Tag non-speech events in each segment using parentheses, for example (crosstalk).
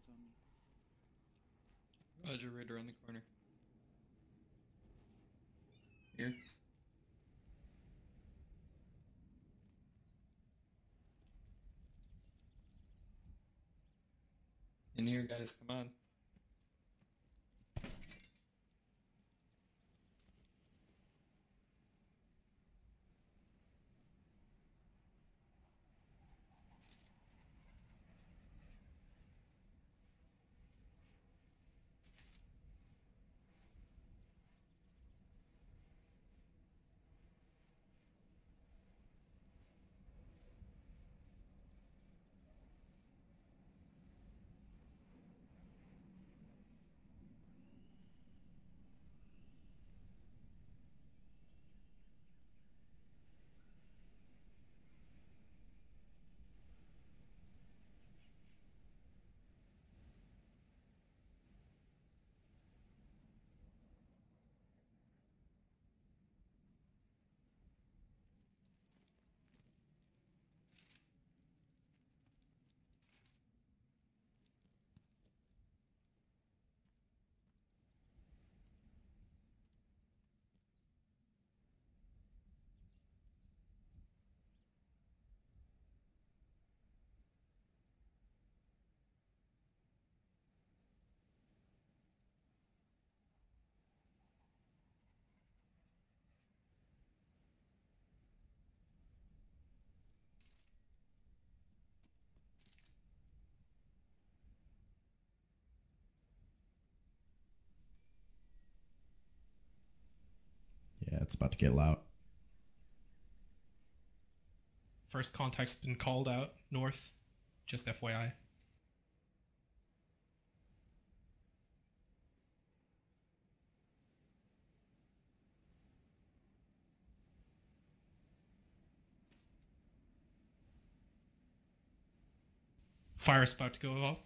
eyes on me. Roger, right around the corner. Here. In here, guys, come on. Yeah, it's about to get loud. First contact's been called out north. Just FYI. Fire's about to go off.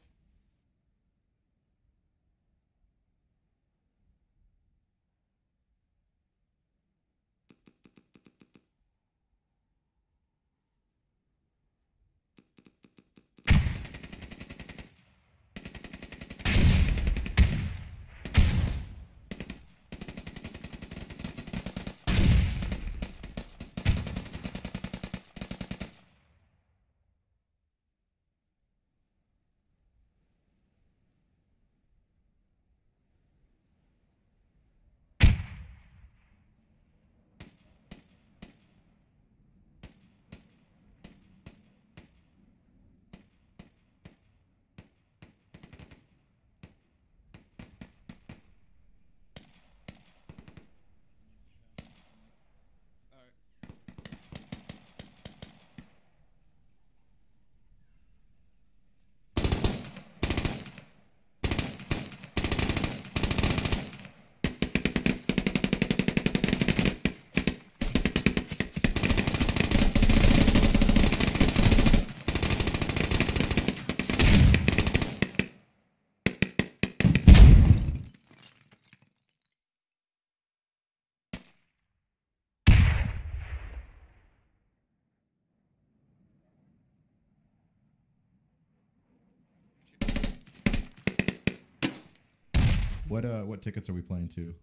What uh what tickets are we playing to?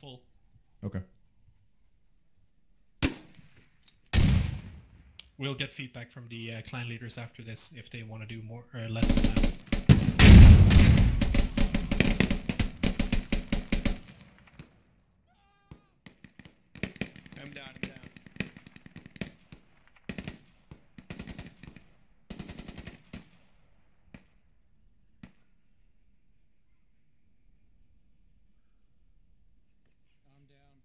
Full. Okay. We'll get feedback from the uh, clan leaders after this if they want to do more or less than that. I'm down, I'm down. I'm down.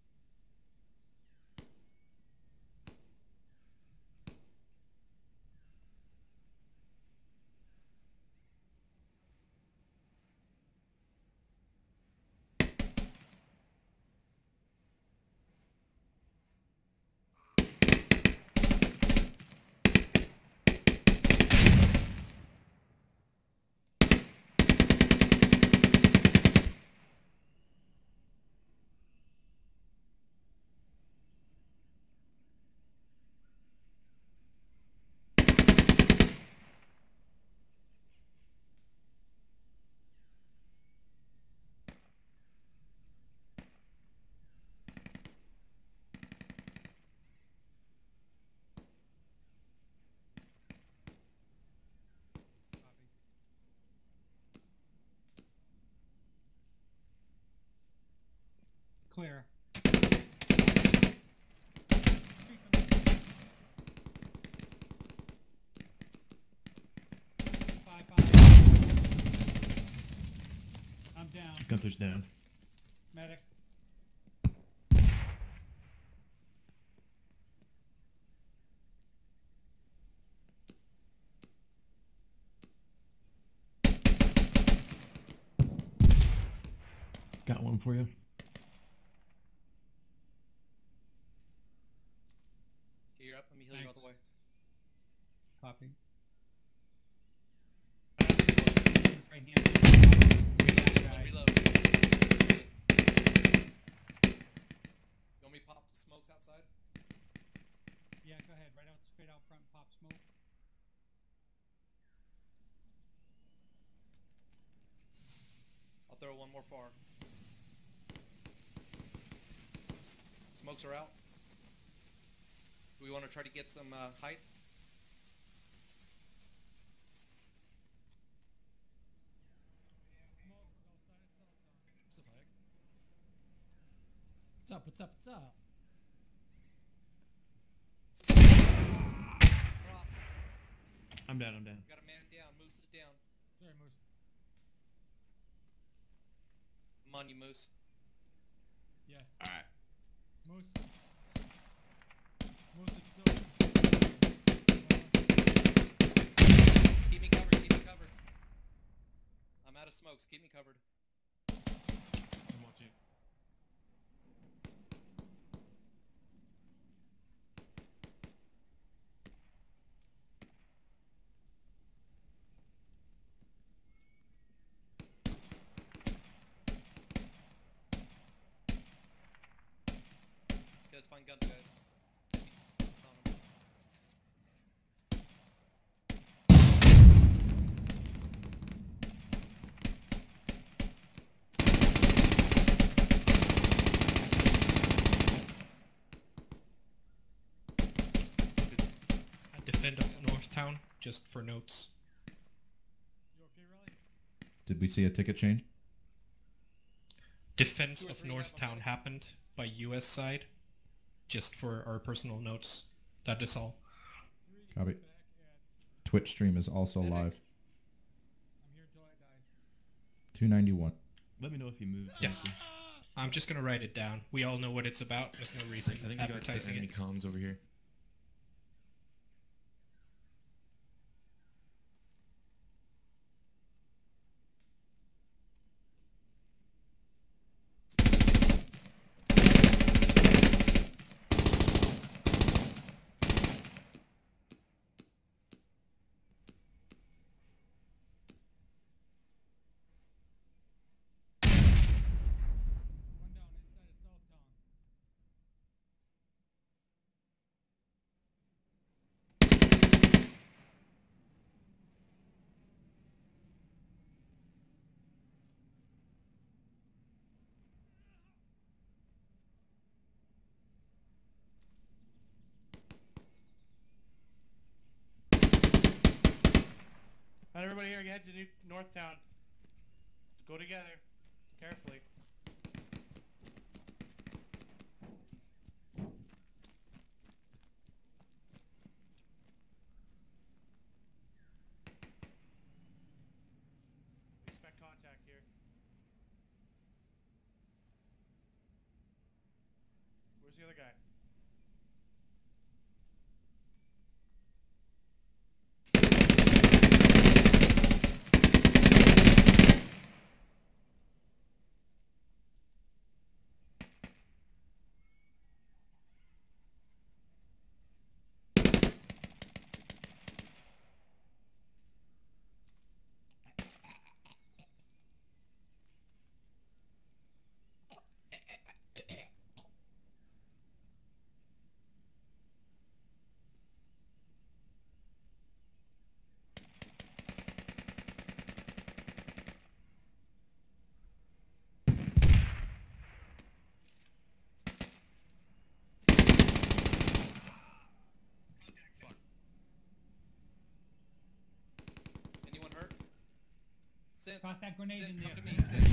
Clear. Five, five. I'm down. Gunther's down. Medic. Got one for you. Gear up. Let me heal you all the way. Copy. Right hand. Reload. Reload. You want me to pop the smokes outside? Yeah, go ahead. Right out, straight out front, pop smoke. I'll throw one more far. Smokes are out. Do we want to try to get some uh, height? What's up? What's up? What's up? I'm down. I'm down. Got a man down. Moose is down. Sorry, Moose. I'm on you, Moose. Yes. All Keep me covered. I'm out of smokes. Keep me covered. I'm watching. Okay, let's find guns, guys. Found 'em. I defend up North Town just for notes. You okay, Riley? Did we see a ticket change? Defense of three North Town happened by U.S. side, just for our personal notes. That is all. Copy. Twitch stream is also Medic. live. I'm here till I die. 291. Let me know if you move. Yes. I'm just gonna write it down. We all know what it's about. There's no reason I think we got the advertising enemy comms over here. Head to New Northtown. Go together. Carefully. Synth. Toss that grenade Synth, in there. Come to me, Synth.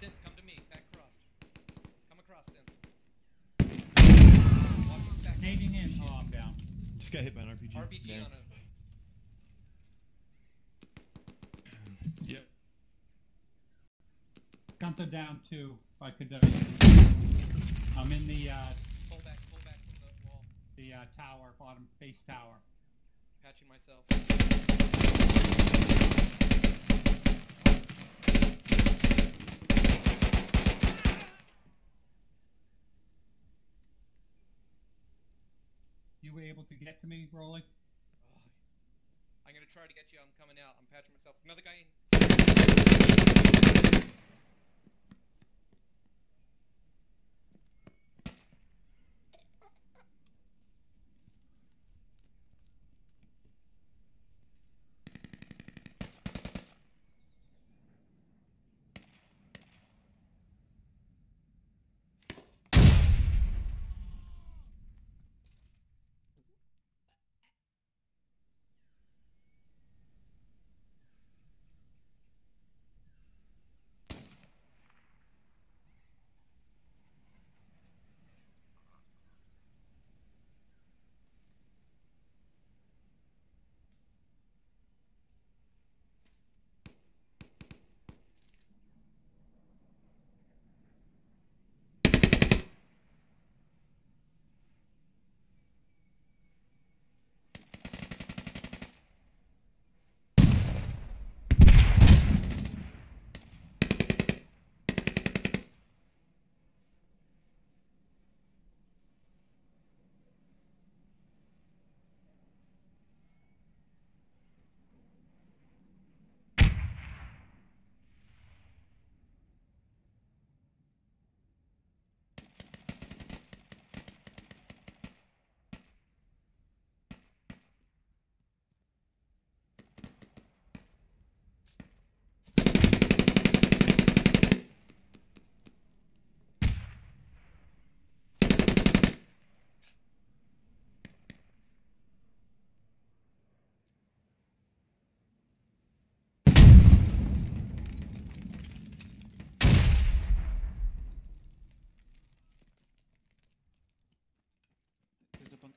Synth, come to me. Back. Come across, Synth. Oh, I'm down. Just got hit by an RPG. RPG yeah. on a... (clears throat) Yep. Gunther down too. If I could... Uh, I'm in the, uh... Pull back, pull back from the wall. The, uh, tower, bottom, face tower. Patching myself. Able to get to me, Rolly? Ugh. I'm gonna try to get you. I'm coming out. I'm patching myself. Another guy in.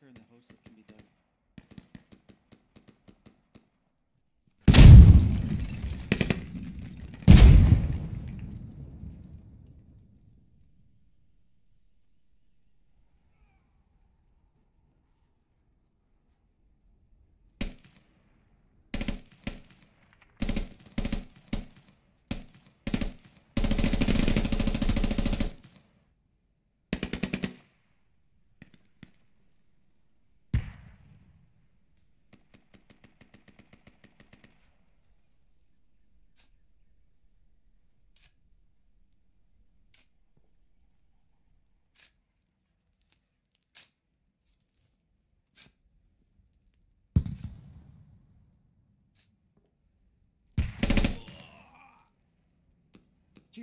There's a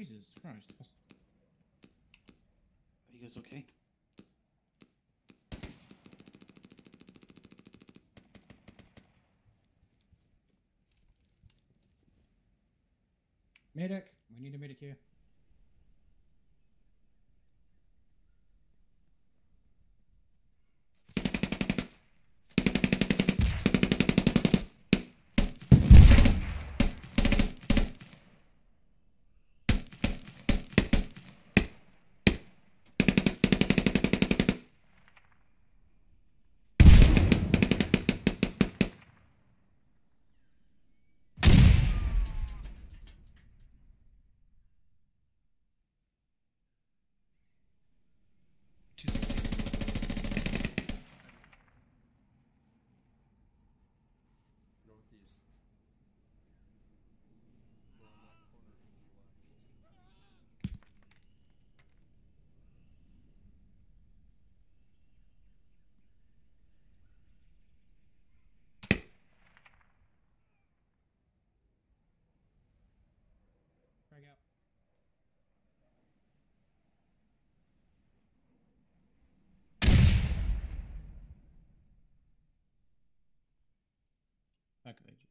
Jesus Christ. Are you guys okay? Medic, we need a medic here. Tak wejdzie.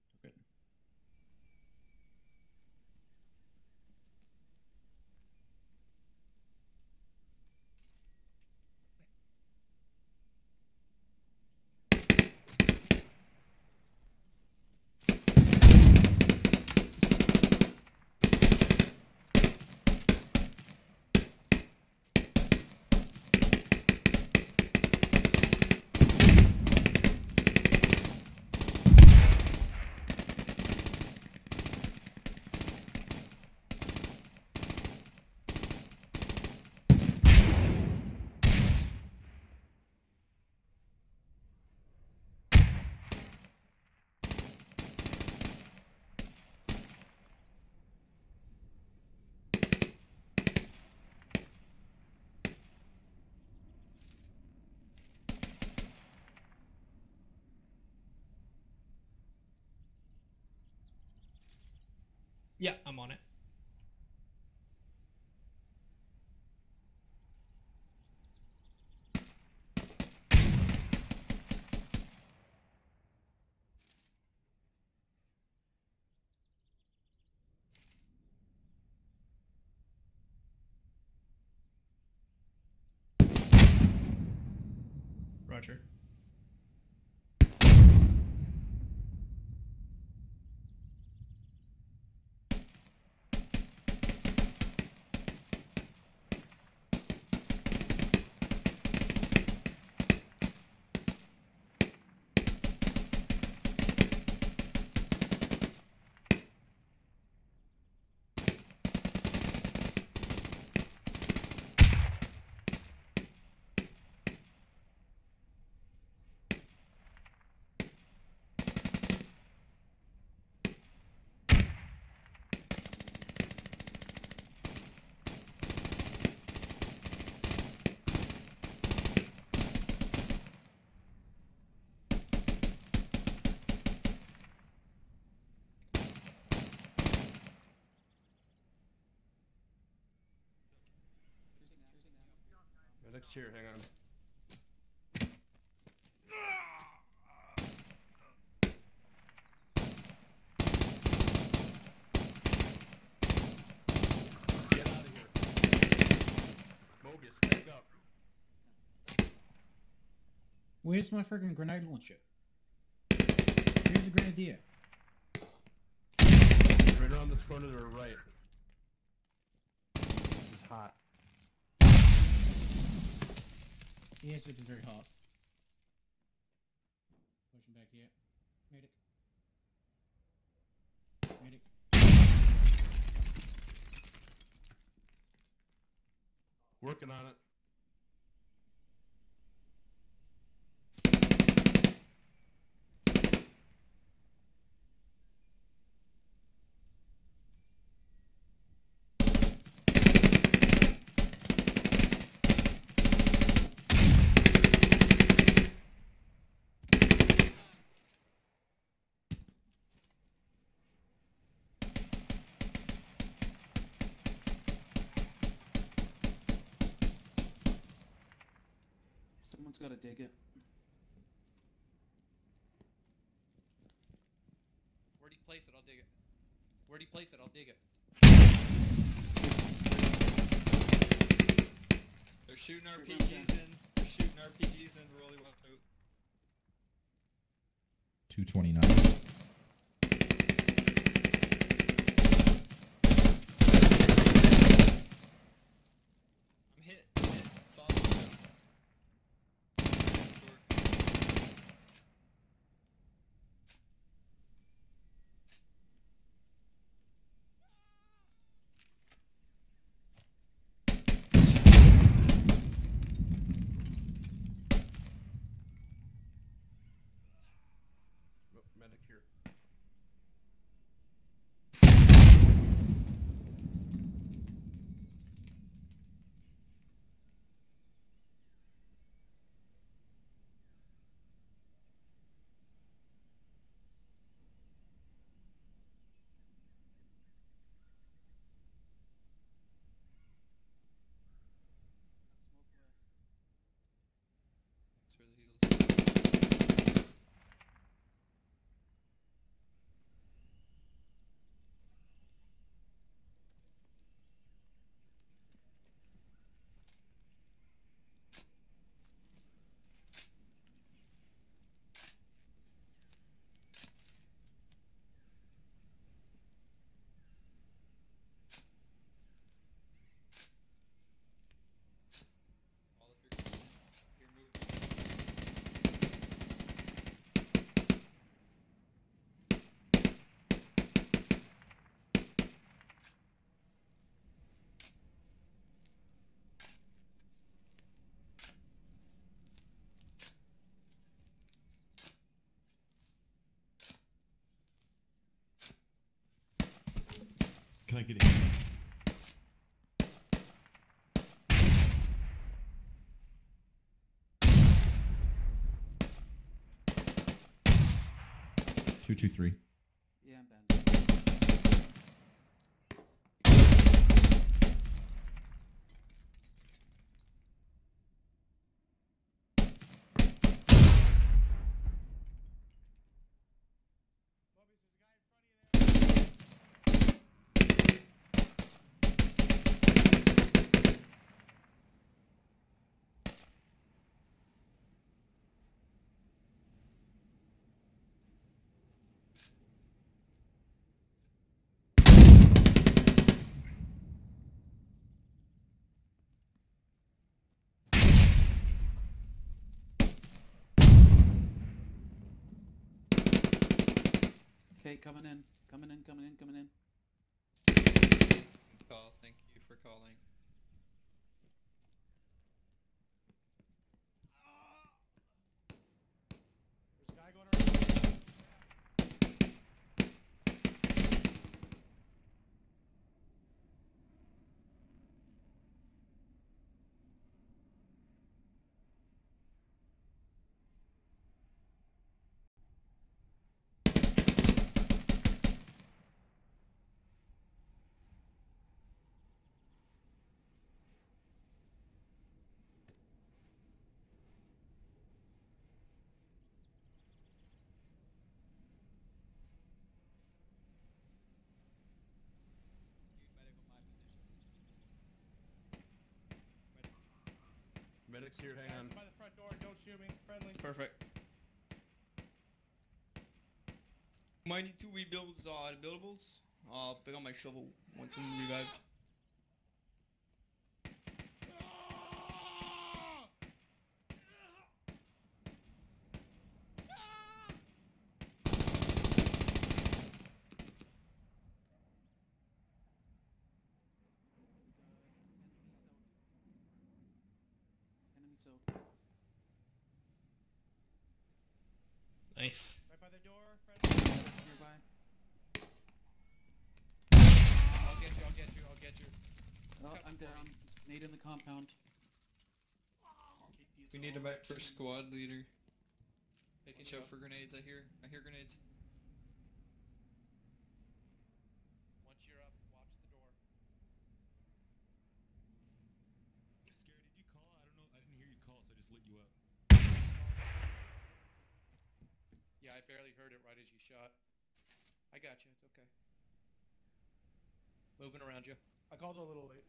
Yeah, I'm on it. Roger. Medic's here, hang on. Get out of here. Mobius, back up. Where's my freaking grenade launcher? Here's the grenadier. Right around this corner to the right. This is hot. Yes, it is very hot. Pushing back here. Medic. Medic. Working on it. Someone's gotta dig it. Where'd he place it? I'll dig it. Where'd he place it? I'll dig it. They're shooting RPGs in. They're shooting RPGs in. Rolly watch out. 229. Can I get in? Two two three. Okay, coming in, coming in, coming in, coming in. Call. Thank you for calling. There's a guy going around. Medics here, hang on. By the front door, don't shoot me. Friendly. Perfect. Might need to rebuild uh, the buildables. I'll pick up my shovel once I'm revived. Enemy south. Nice. Right by the door. Friendly. Nearby. I'll get you, I'll get you, I'll get you. Oh, Cut I'm for me. down. Nade in the compound. We need a back for squad leader. Taking Watch you out for grenades. I hear. I hear grenades. Once you're up, watch the door. Scary, did you call? I don't know. I didn't hear you call, so I just lit you up. Yeah, I barely heard it right as you shot. I got you, it's okay. Moving around you. I called a little late.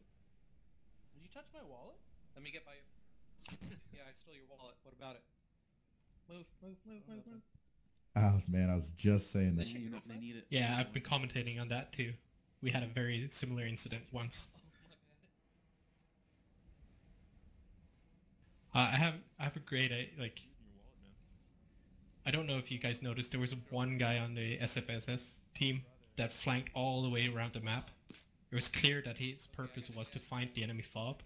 Did you touch my wallet? Let me get by you. yeah, I stole your wallet. What about it? Move, move, move, move, move. Oh man, I was just saying They that. need it. They need it. Yeah, I've been commentating on that too. We had a very similar incident once. Oh, my bad. Uh, I have I have a great I, like. I don't know if you guys noticed there was one guy on the SFSS team that flanked all the way around the map. It was clear that his purpose was to find the enemy fob.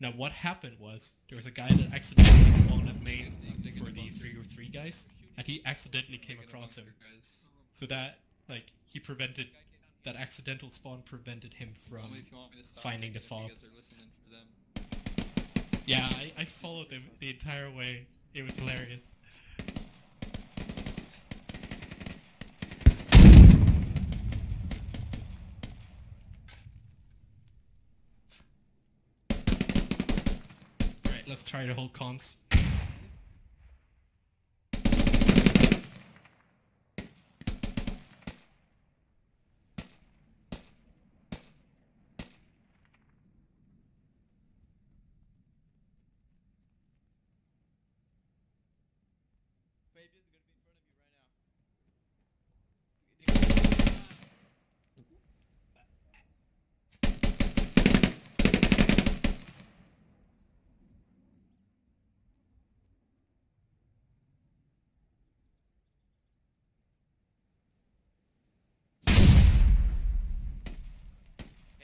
Now what happened was there was a guy that accidentally spawned at main for the 303 guys, and he accidentally came across him. So that like he prevented that accidental spawn prevented him from finding the fob. Yeah, I, I followed him the entire way. It was hilarious. Let's try the whole comms. Fabian's gonna be in front of you right now.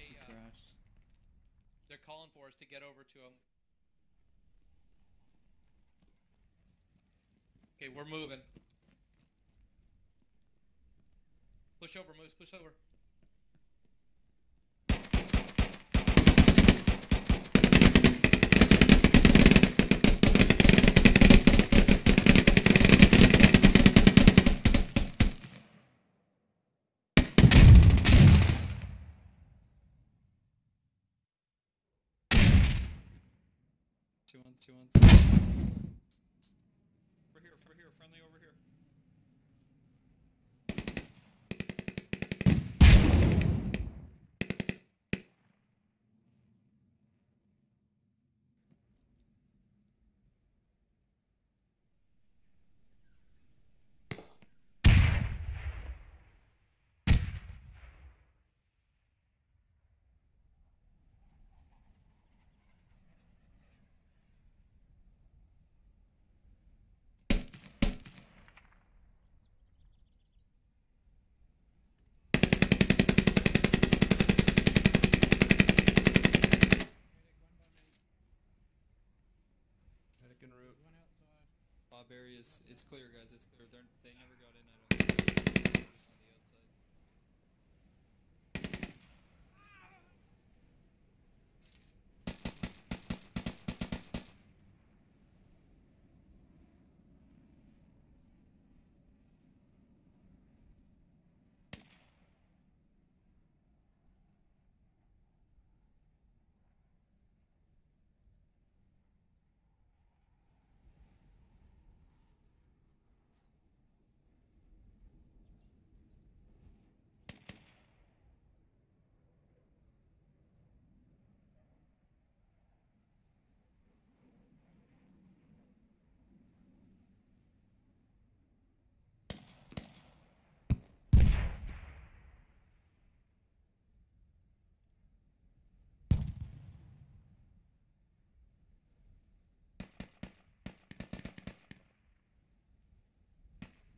Hey, uh, Crashed. they're calling for us to get over to them. Okay, we're moving. Push over, Moose. Push over. Two on, two on. Over here, over here, friendly over here. Is it's clear, guys. It's clear. They're, they never got in don't think. Just on the outside.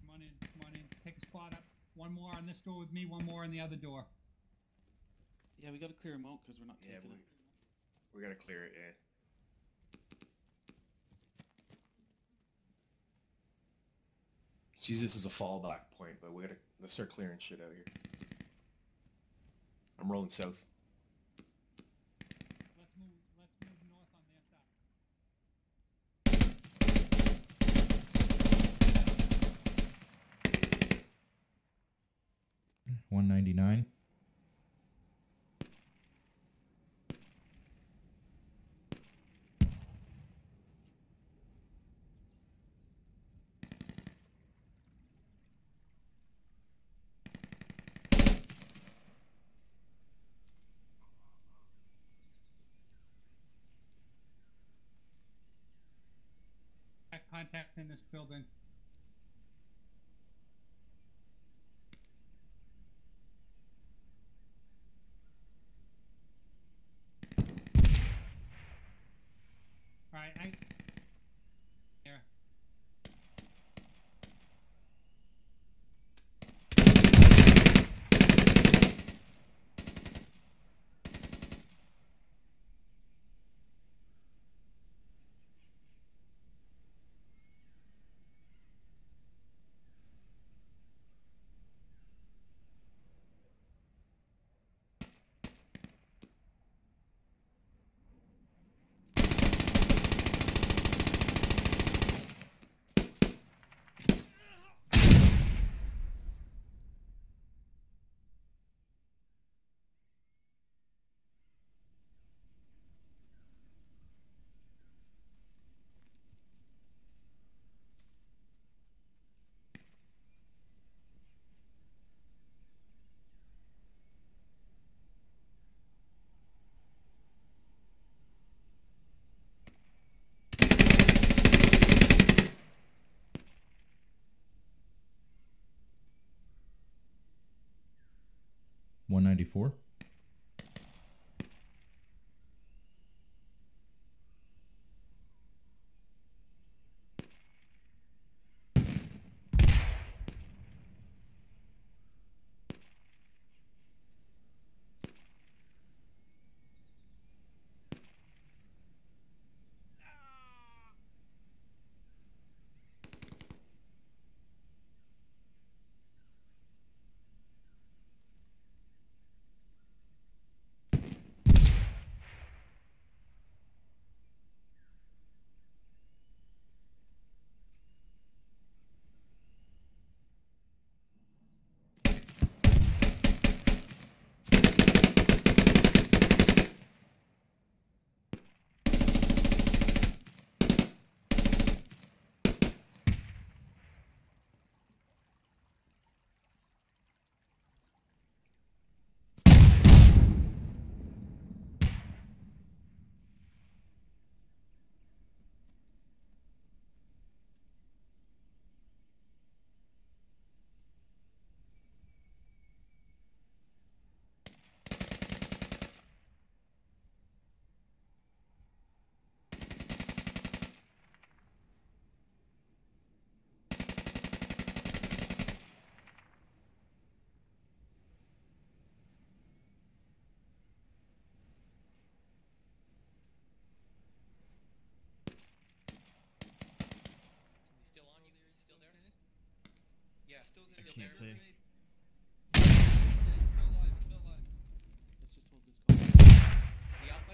Come on in, come on in. Take a spot up. One more on this door with me, one more on the other door. Yeah, we gotta clear them out because we're not Yeah, taking we, it. we gotta clear it, yeah. Let's use this as a fallback point, but we gotta let's start clearing shit out here. I'm rolling south. Let's move, let's move north on their side. 199. Contact in this building. Alright, I... Here. One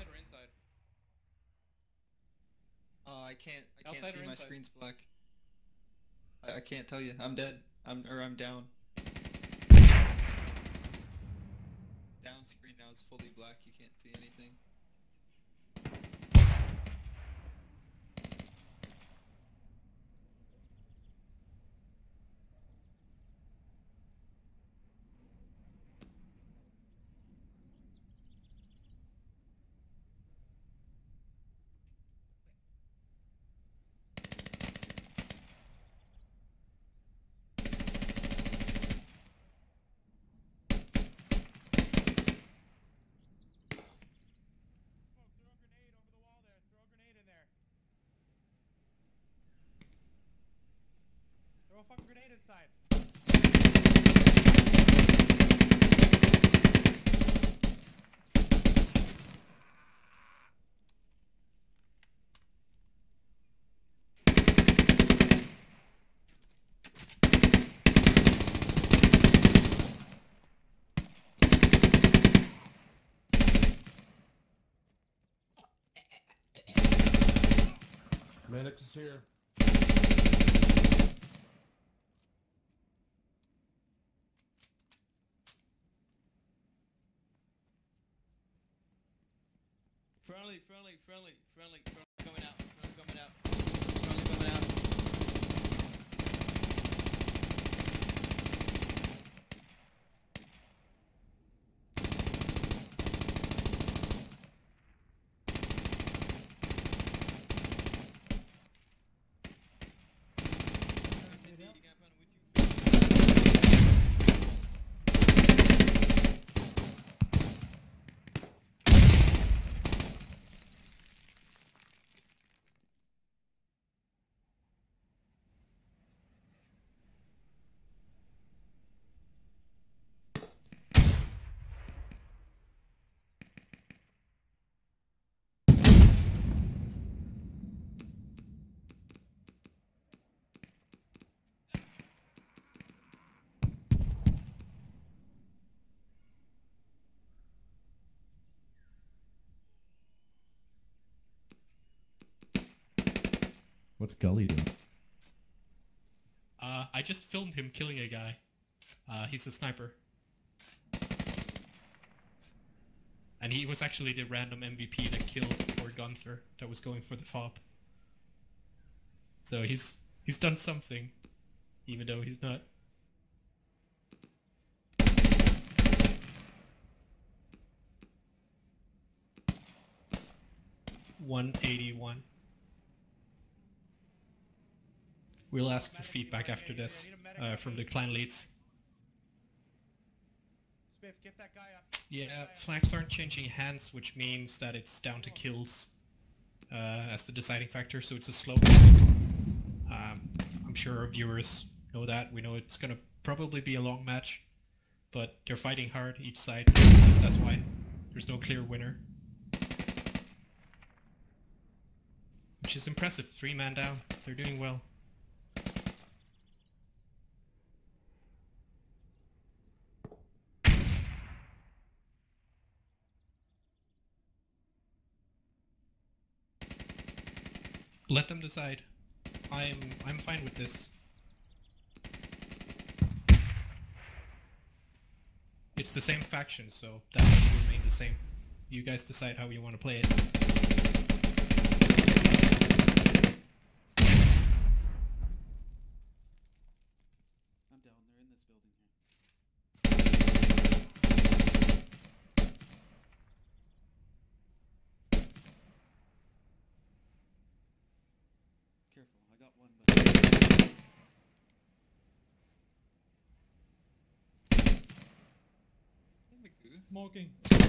or inside? Oh, I can't. I can't Outside see my screen's black. I, I can't tell you. I'm dead. I'm or I'm down. Down screen now is fully black. You can't see anything. Smoke, throw a grenade over the wall there. Throw a grenade in there. Throw a fucking grenade inside. Medic is here. Friendly, friendly, friendly, friendly, friendly coming out, friendly coming out, friendly coming out. What's Gully doing? Uh, I just filmed him killing a guy. Uh, he's a sniper. And he was actually the random MVP that killed poor Gunther that was going for the fob. So he's he's done something, even though he's not. One eighty one. We'll ask for feedback after this uh, from the clan leads. Spiff, get that guy up. Yeah, flags aren't changing hands, which means that it's down to kills uh, as the deciding factor, so it's a slow um, I'm sure our viewers know that. We know it's gonna probably be a long match, but they're fighting hard each side. That's why there's no clear winner. Which is impressive. Three man down. They're doing well. Let them decide. I'm I'm fine with this. It's the same faction, so that will remain the same. You guys decide how you want to play it. I'm down. They're in this building here. Careful, I got one, but Smoking.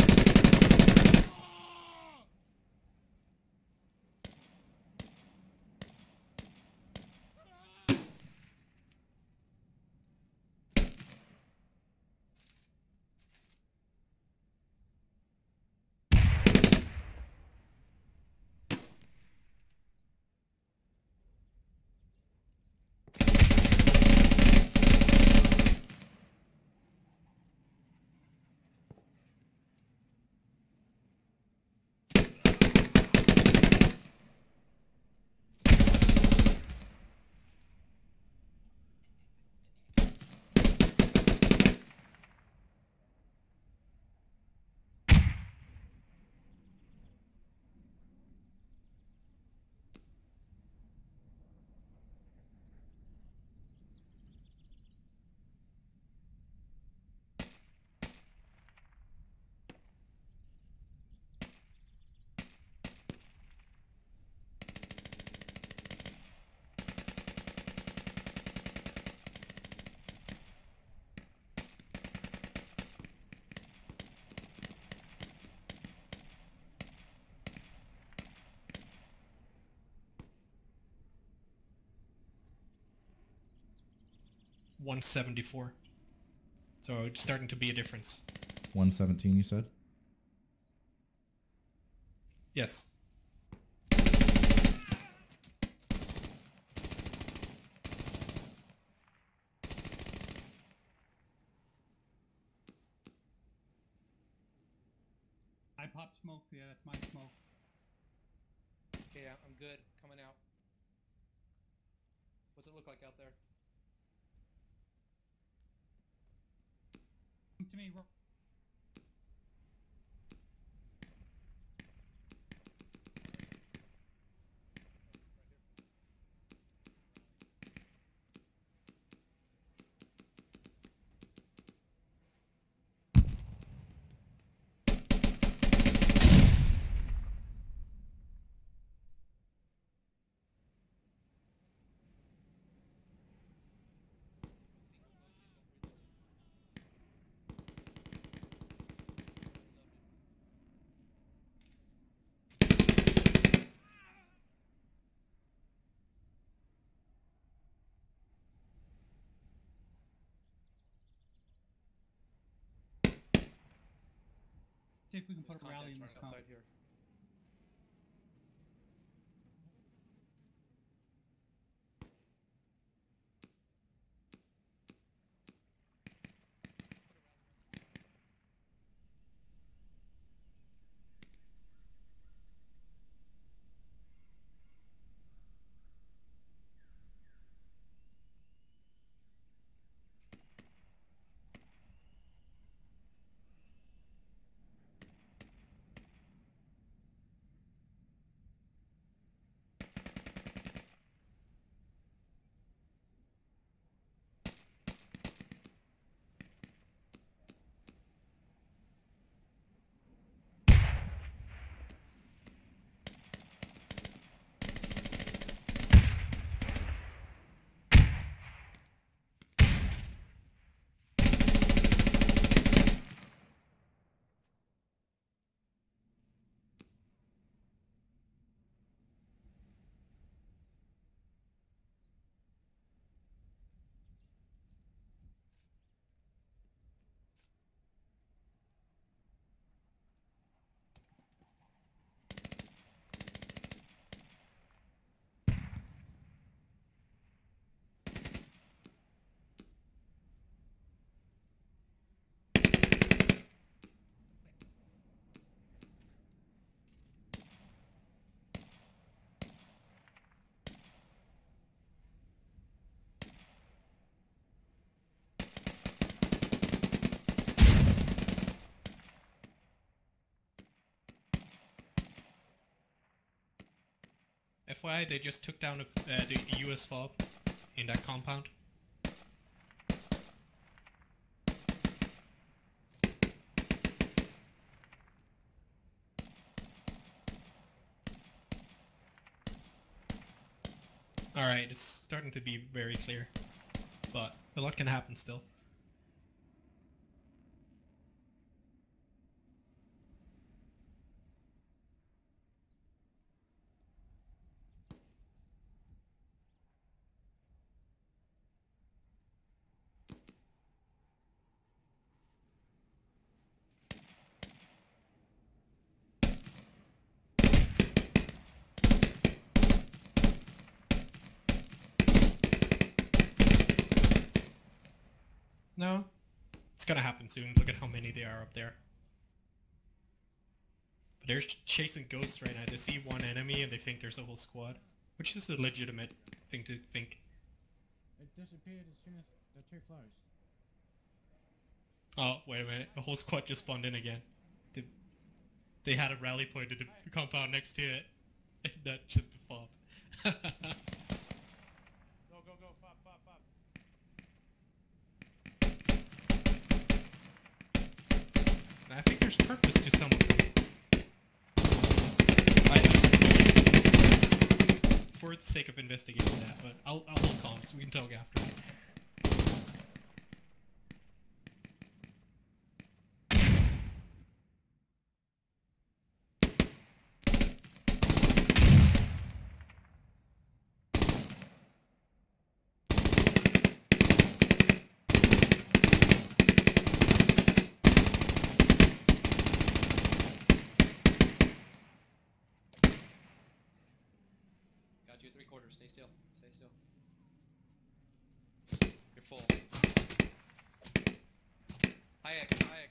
174. So it's starting to be a difference. 117, you said? Yes. I pop smoke. Yeah, that's my smoke. Okay, I- I'm good. Coming out. What's it look like out there? Come to me. Ro- If we can put There's a rally in this comp. outside here. FYI, they just took down a, uh, the US fob in that compound. Alright, it's starting to be very clear. But a lot can happen still. No, it's gonna happen soon. Look at how many there are up there. But they're chasing ghosts right now. They see one enemy and they think there's a whole squad, which is a legitimate thing to think. It disappeared as soon as they're too close. Oh, wait a minute. A whole squad just spawned in again. They, they had a rally point at the compound next to it. (laughs) And that's just a (laughs) fob. Go, go, go. Pop, pop, pop. And I think there's purpose to some of them. For the sake of investigating that, but I'll, I'll hold calm so we can talk after. Still. Stay still. You're full. Hayek, Hayek.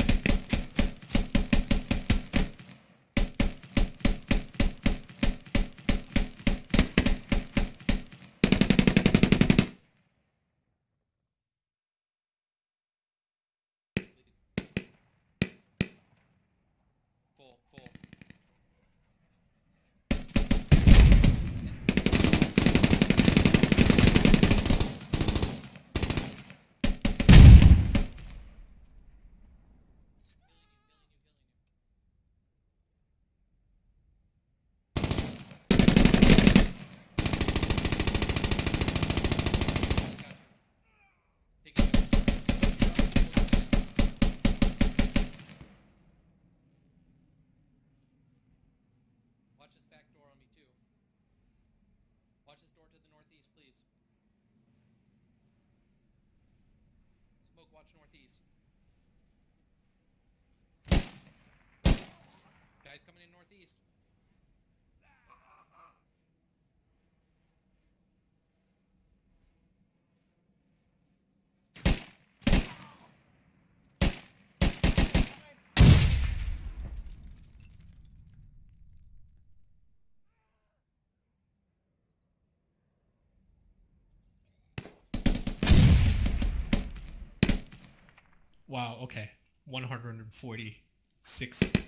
Smoke, watch northeast. Guys coming in northeast. Wow, okay. 146.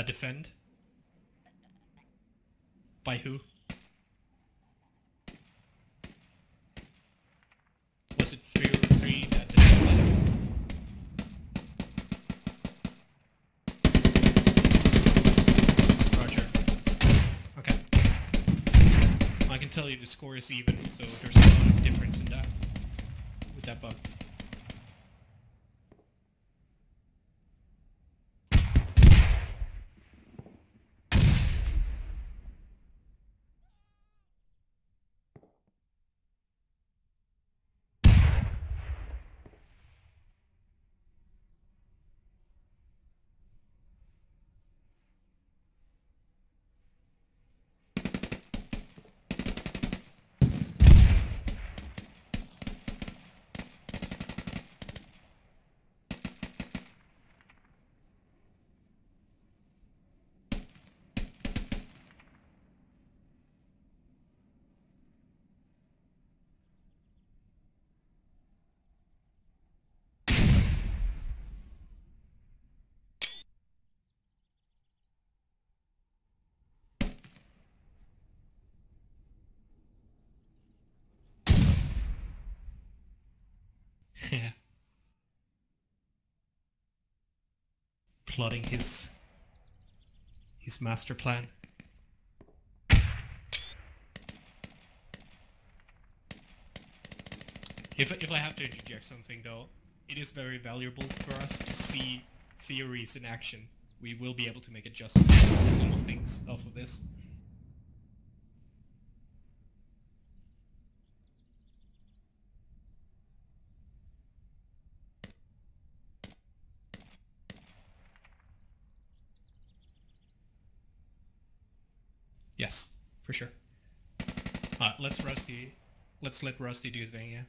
A defend? By who? Was it Fear 3 that uh, defended? Roger. Okay. I can tell you the score is even, so there's a lot of difference in that. With that bug. Yeah. Plotting his his master plan. If if I have to interject something though, it is very valuable for us to see theories in action. We will be able to make adjustments to things off of this. Yes, for sure. Uh, let's Rusty, let's let Rusty do his thing, yeah.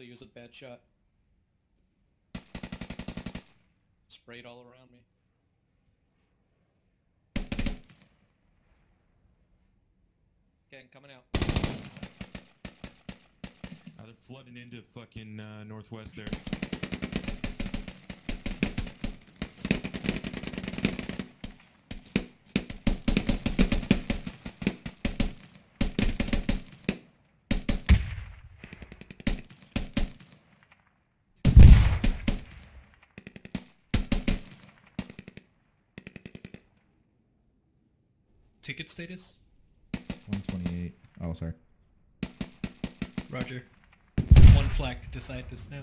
He was a bad shot. Sprayed all around me. Okay, coming out. Uh, they're flooding into fucking uh, northwest there. Ticket status? 128. Oh, sorry. Roger. One flag. Decide this now.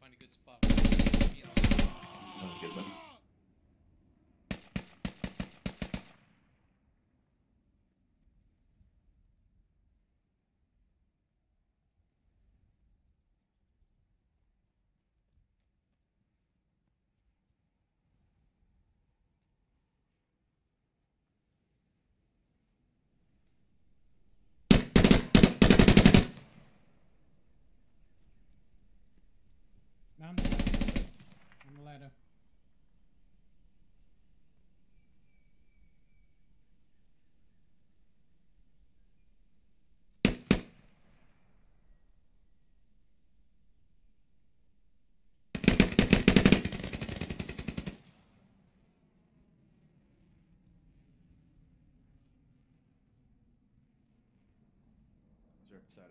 Find a good spot. Sounds good, bud. Down the ladder. On the ladder. They're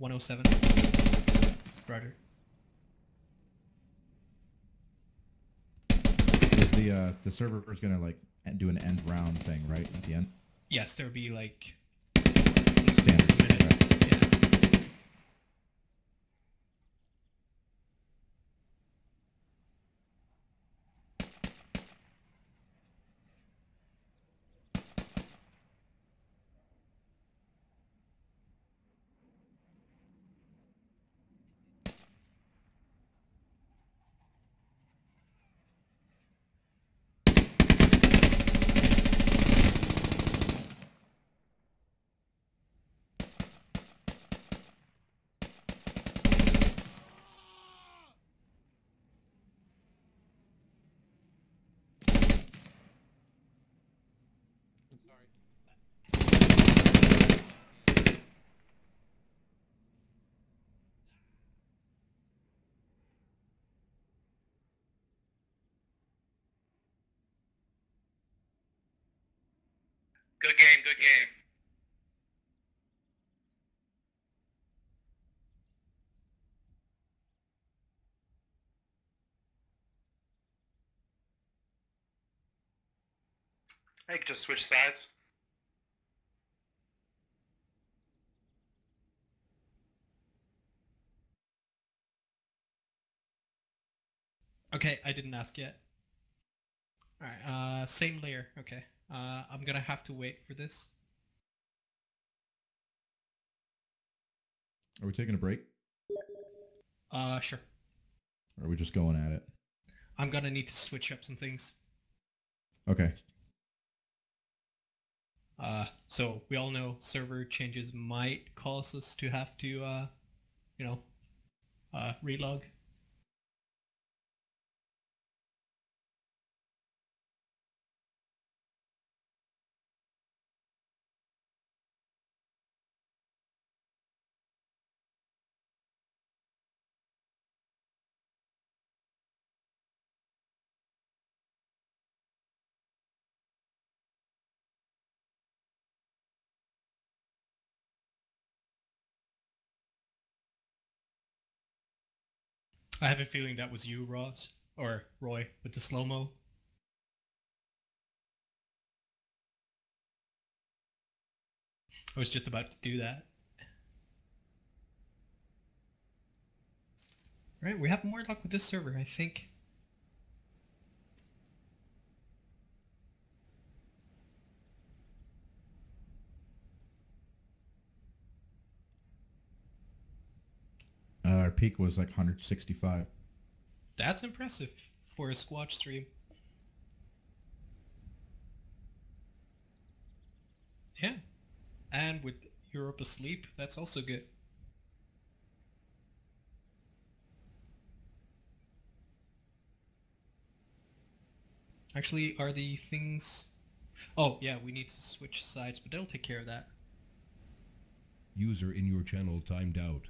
107. Roger. Is the uh the server is gonna like do an end round thing, right? At the end? Yes, there'll be like Standard. Okay. yeah. Good game, good game. I can just switch sides. Okay, I didn't ask yet. Alright, uh, same layer. Okay. Uh, I'm gonna have to wait for this. Are we taking a break? Uh, sure. Or are we just going at it? I'm gonna need to switch up some things. Okay. Uh, so we all know server changes might cause us to have to, uh, you know, uh, relog. I have a feeling that was you, Ross, or Roy, with the slow-mo. I was just about to do that. Right, we have more luck with this server, I think. Uh, our peak was like 165. That's impressive for a Squatch stream. Yeah. And with Europe asleep, that's also good. Actually, are the things... Oh, yeah, we need to switch sides, but they'll take care of that. User in your channel timed out.